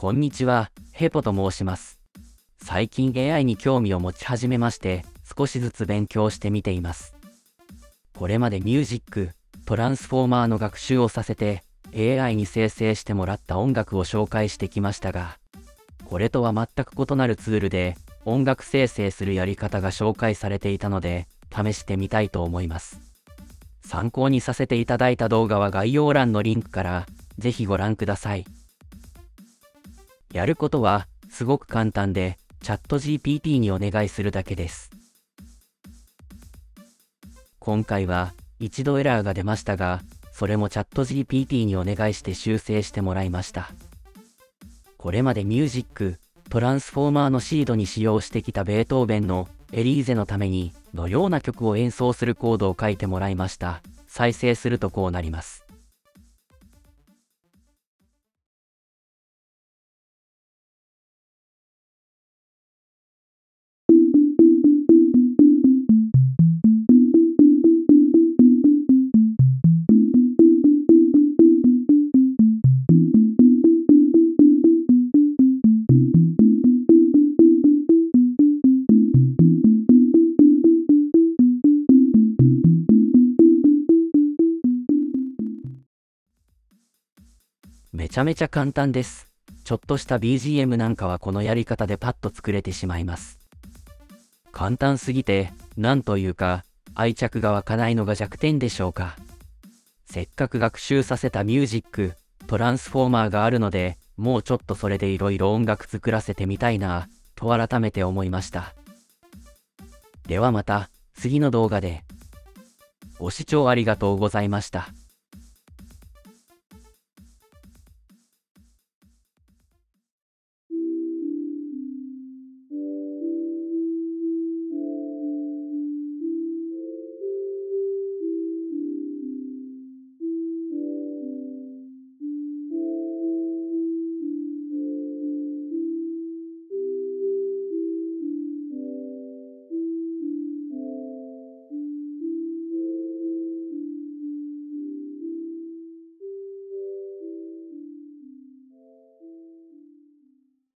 こんにちは、ヘポと申します。最近 AI に興味を持ち始めまして、少しずつ勉強してみています。これまでミュージック、トランスフォーマーの学習をさせて、AI に生成してもらった音楽を紹介してきましたが、これとは全く異なるツールで、音楽生成するやり方が紹介されていたので、試してみたいと思います。参考にさせていただいた動画は概要欄のリンクから、ぜひご覧ください。やることは、すごく簡単で、チャット GPT にお願いするだけです。今回は、一度エラーが出ましたが、それもチャット GPT にお願いして修正してもらいました。これまでミュージック、トランスフォーマーのシードに使用してきたベートーベンのエリーゼのためにのような曲を演奏するコードを書いてもらいました。再生するとこうなります。めちゃめちゃ簡単です。ちょっとした BGM なんかはこのやり方でパッと作れてしまいます。簡単すぎて、なんというか、愛着が湧かないのが弱点でしょうか。せっかく学習させたミュージック、トランスフォーマーがあるので、もうちょっとそれでいろいろ音楽作らせてみたいな、と改めて思いました。ではまた、次の動画で。ご視聴ありがとうございました。